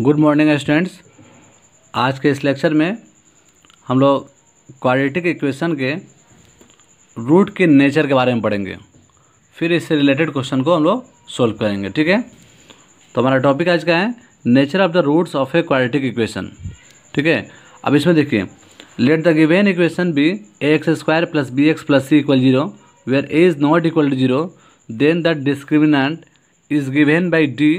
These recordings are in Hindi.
गुड मॉर्निंग स्टूडेंट्स आज के इस लेक्चर में हम लोग क्वाड्रेटिक इक्वेशन के रूट के नेचर के बारे में पढ़ेंगे। फिर इससे रिलेटेड क्वेश्चन को हम लोग सोल्व करेंगे, ठीक है? तो हमारा टॉपिक आज का है nature of the roots of a quadratic equation ठीक है? अब इसमें देखिए let the given equation be a x square plus b x plus c equal zero where a is not equal to zero then the discriminant is given by d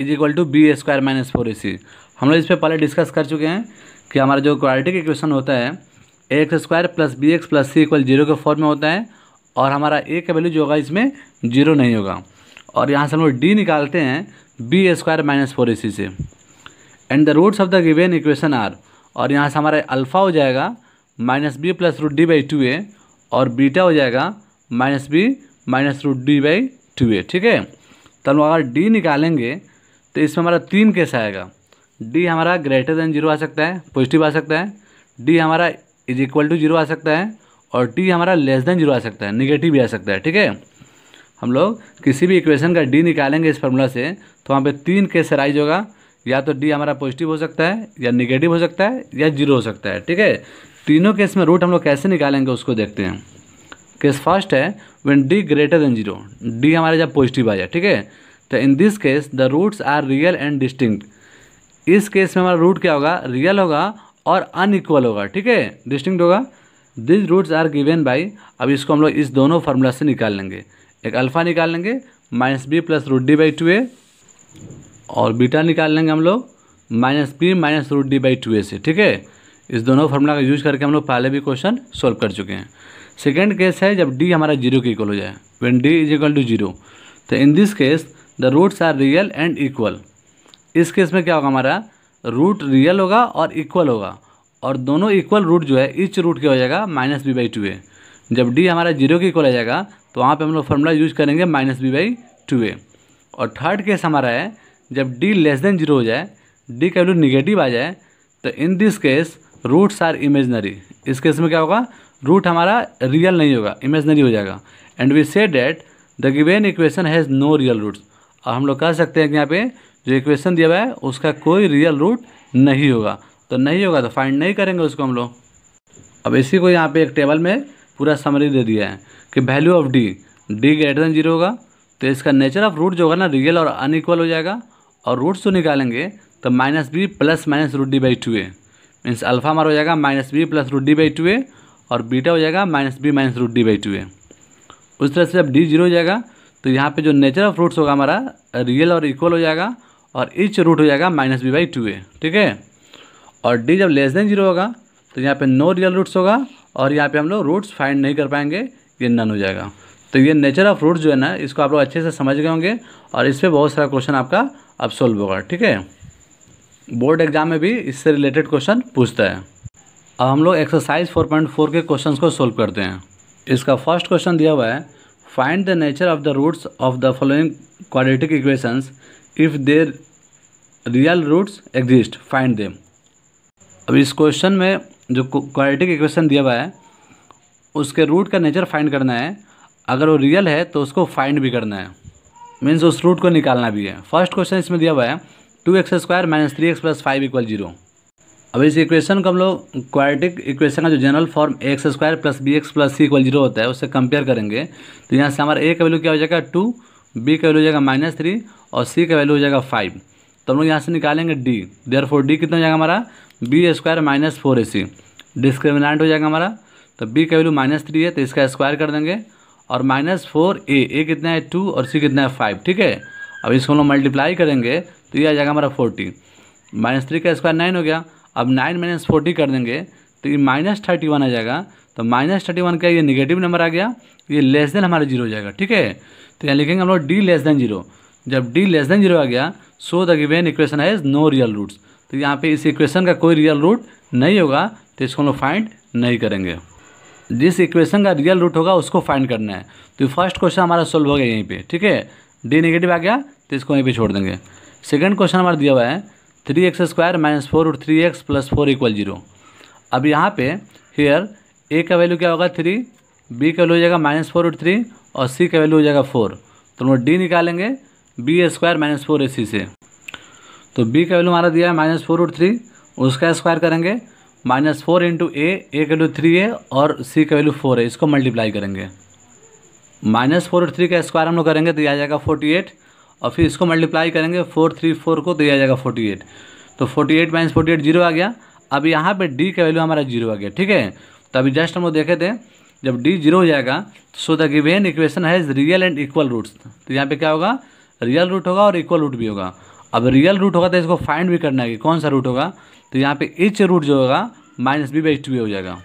is equal to b square minus four a c हम लोग इस पर पहले डिस्कस कर चुके हैं कि हमारा जो क्वाड्रेटिक इक्वेशन होता है a x square plus b x plus c equal zero के फॉर्म में होता है और हमारा ए का वैल्यू जो होगा इसमें ज़ीरो नहीं होगा। और यहाँ से हम लोग डी निकालते हैं b square minus four a c. से and the roots of the given equation are और यहाँ से हमारा अल्फ़ा हो जाएगा minus b plus root d by two a और बीटा हो जाएगा minus b minus root d by two a ठीक है? तो हम लोग अगर डी निकालेंगे तो इसमें हमारा तीन केस आएगा। डी हमारा ग्रेटर देन ज़ीरो आ सकता है पॉजिटिव आ सकता है। डी हमारा इज़ इक्वल टू ज़ीरो आ सकता है और डी हमारा लेस देन ज़ीरो आ सकता है निगेटिव भी आ सकता है, ठीक है? हम लोग किसी भी इक्वेशन का डी निकालेंगे इस फार्मूला से तो वहाँ पे तीन केस राइज होगा। या तो डी हमारा पॉजिटिव हो सकता है, या निगेटिव हो सकता है, या ज़ीरो हो सकता है, ठीक है? तीनों केस में रूट हम लोग कैसे निकालेंगे उसको देखते हैं। केस फ़र्स्ट है when d greater than zero d हमारा जब पॉजिटिव आ जाए, ठीक है? तो in this case the roots are real and distinct इस केस में हमारा रूट क्या होगा? रियल होगा और अनइक्वल होगा, ठीक है? डिस्टिंक्ट होगा। This roots are given by अब इसको हम लोग इस दोनों फार्मूला से निकाल लेंगे। एक अल्फ़ा निकाल लेंगे minus b plus root d by two a और बीटा निकाल लेंगे हम लोग minus b minus root d by two a से, ठीक है? इस दोनों फार्मूला का यूज़ करके हम लोग पहले भी क्वेश्चन सोल्व कर चुके हैं। सेकेंड केस है जब डी हमारा ज़ीरो के इक्वल हो जाए। When d is equal to zero तो in this case the roots are real and equal इस केस में क्या होगा हमारा? रूट रियल होगा और इक्वल होगा। और दोनों इक्वल रूट जो है इच रूट क्या हो जाएगा minus b by two a जब डी हमारा ज़ीरो के इक्वल आ जाएगा तो वहाँ पे हम लोग फॉर्मूला यूज़ करेंगे minus b by two a और थर्ड केस हमारा है, जब डी लेस देन ज़ीरो हो जाए डी का वैल्यू निगेटिव आ जाए तो in this case roots are imaginary इस केस में क्या होगा? रूट हमारा रियल नहीं होगा इमेजनरी हो जाएगा। And we say that the given equation has no real roots हम लोग कह सकते हैं कि यहाँ पे जो इक्वेशन दिया हुआ है, उसका कोई रियल रूट नहीं होगा। तो नहीं होगा तो फाइंड नहीं करेंगे उसको हम लोग। अब इसी को यहाँ पे एक टेबल में पूरा समरी दे दिया है कि value of d d greater than zero होगा। तो इसका नेचर ऑफ़ रूट जो होगा ना रियल और अनइक्वल हो जाएगा। और रूट्स तो निकालेंगे तो minus b plus minus root d by two a means alpha हमारा हो जाएगा minus b plus root d by two a और बीटा हो जाएगा minus b minus root d by two a उस तरह से जब डी ज़ीरो हो जाएगा तो यहाँ पे जो नेचर ऑफ़ रूट्स होगा हमारा रियल और इक्वल हो जाएगा और इच रूट हो जाएगा minus b by two a ठीक है? और डी जब लेस देन ज़ीरो होगा तो यहाँ पे नो रियल रूट्स होगा और यहाँ पे हम लोग रूट्स फाइंड नहीं कर पाएँगे, ये नन हो जाएगा। तो ये नेचर ऑफ़ रूट्स जो है ना, इसको आप लोग अच्छे से समझ गए होंगे और इस पर बहुत सारा क्वेश्चन आपका अब सोल्व होगा, ठीक है? बोर्ड एग्ज़ाम में भी इससे रिलेटेड क्वेश्चन पूछता है। अब हम लोग एक्सरसाइज 4.4 के क्वेश्चंस को सोल्व करते हैं। इसका फ़र्स्ट क्वेश्चन दिया हुआ है find the nature of the roots of the following quadratic equations if their real roots exist find them अब इस क्वेश्चन में जो क्वाड्रेटिक इक्वेशन दिया हुआ है, उसके रूट का नेचर फाइंड करना है। अगर वो रियल है तो उसको फाइंड भी करना है। मीन्स उस रूट को निकालना भी है। फ़र्स्ट क्वेश्चन इसमें दिया हुआ है two x square minus three x plus five equal zero अब इस इक्वेशन को हम लोग क्वाड्रेटिक इक्वेशन का जो general form x square plus b x plus c equal zero होता है, उससे कंपेयर करेंगे। तो यहाँ से हमारा ए का वैल्यू क्या हो जाएगा? टू बी का वैल्यू हो जाएगा माइनस थ्री और सी का वैल्यू हो जाएगा फाइव तो हम लोग यहाँ से निकालेंगे डी देयर फोर डी कितना हो जाएगा हमारा? B square minus four a c discriminant हो जाएगा हमारा। तो बी का वैल्यू माइनस थ्री है तो इसका स्क्वायर कर देंगे। और माइनस फोर ए ए कितना है? टू और सी कितना है? फाइव ठीक है? अब इसको हम लोग मल्टीप्लाई करेंगे तो ये आ जाएगा हमारा फोर्टी माइनस थ्री का स्क्वायर नाइन हो गया। अब नाइन माइनस फोर्टी कर देंगे तो ये माइनस थर्टी वन आ जाएगा। तो माइनस थर्टी वन का ये निगेटिव नंबर आ गया, ये लेस देन हमारा ज़ीरो हो जाएगा, ठीक है? तो यहाँ लिखेंगे हम लोग डी लेस देन ज़ीरो जब डी लेस देन ज़ीरो आ गया so the given equation has no real roots तो यहाँ पे इस इक्वेशन का कोई रियल रूट नहीं होगा तो इसको हम लोग फाइंड नहीं करेंगे। जिस इक्वेशन का रियल रूट होगा, उसको फाइंड करना है। तो फ़र्स्ट क्वेश्चन हमारा सोल्व हो गया यहीं पे, ठीक है? डी नेगेटिव आ गया तो इसको यहीं पे छोड़ देंगे। सेकंड क्वेश्चन हमारा दिया हुआ है three x square minus four root three x plus four equal zero. अब यहाँ पे हेयर ए का वैल्यू क्या होगा? थ्री बी का वैल्यू हो जाएगा माइनस फोर रूट थ्री और सी का वैल्यू हो जाएगा फोर तो हम लोग डी निकालेंगे b square minus four a c से। तो बी का वैल्यू हमारा दिया है माइनस फोर रूट थ्री उसका स्क्वायर करेंगे, minus four into a a का वैल्यू थ्री है और सी का वैल्यू फोर है इसको मल्टीप्लाई करेंगे। माइनस फोर रूट थ्री का स्क्वायर हम लोग करेंगे तो यह आ जाएगा फोर्टी एट और फिर इसको मल्टीप्लाई करेंगे फोर थ्री फोर को तो यह आ जाएगा फोर्टी एट तो forty eight minus forty eight zero आ गया. अब यहाँ पे डी का वैल्यू हमारा ज़ीरो आ गया, ठीक है? तो अभी जस्ट हम लोग देखे थे, जब डी ज़ीरो हो जाएगा so the given equation has real and equal roots तो यहाँ पे क्या होगा? रियल रूट होगा और इक्वल रूट भी होगा. अब रियल रूट होगा तो इसको फाइंड भी करना है कि कौन सा रूट होगा? तो यहाँ पे इच रूट जो होगा माइनस बी बाई टू हो जाएगा.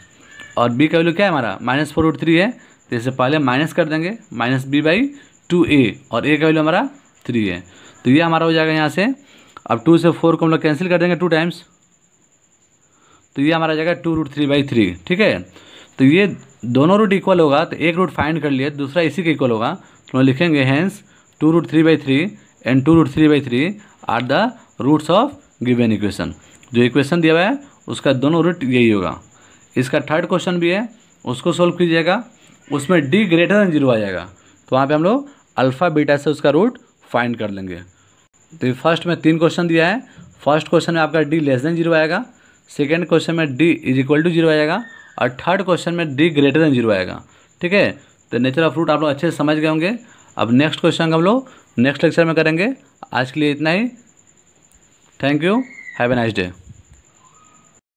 और बी का वैल्यू क्या है हमारा? माइनस फोर रूट थ्री है. तो इससे पहले माइनस कर देंगे minus b by two a और ए का वैल्यू हमारा थ्री है। तो ये हमारा हो जाएगा यहाँ से। अब टू से फोर को हम लोग कैंसिल कर देंगे टू टाइम्स तो ये हमारा जाएगा two root three by three ठीक है? तो ये दोनों रूट इक्वल होगा तो एक रूट फाइंड कर लिए, दूसरा इसी का इक्वल होगा। तो हम लिखेंगे hence two root three by three and two root three by three are the roots of given equation जो इक्वेशन दिया हुआ है, उसका दोनों रूट यही होगा। इसका थर्ड क्वेश्चन भी है, उसको सोल्व कीजिएगा। उसमें डी ग्रेटर देन ज़ीरो आ जाएगा। तो वहाँ पे हम लोग अल्फ़ा बीटा से उसका रूट फाइंड कर लेंगे। तो फ़र्स्ट में तीन क्वेश्चन दिया है। फ़र्स्ट क्वेश्चन में आपका डी लेस देन ज़ीरो आएगा। सेकेंड क्वेश्चन में d is equal to zero आएगा। और थर्ड क्वेश्चन में डी ग्रेटर देन ज़ीरो आएगा। ठीक है? तो नेचर ऑफ़ रूट आप लोग अच्छे से समझ गए होंगे। अब नेक्स्ट क्वेश्चन हम लोग नेक्स्ट लेक्चर में करेंगे। आज के लिए इतना ही। Thank you. Have a nice day.